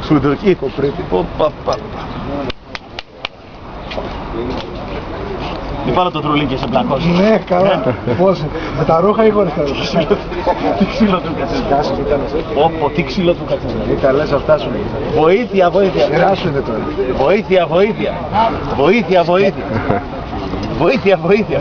Ξουδοκή. Οπα, πα. Μην πάρω το τρουλί και σε μπλακώσει. Ναι, καλά. Πώς, με τα ρούχα ή χωρίς τα ρούχα; Τι ξύλο του κάτσε. Όπο, τι ξύλο του κάτσε. Ήταν λες αυτά σου. Βοήθεια, βοήθεια. Γεια είναι τώρα. Βοήθεια, βοήθεια. Βοήθεια, βοήθεια. Βοήθεια, βοήθεια.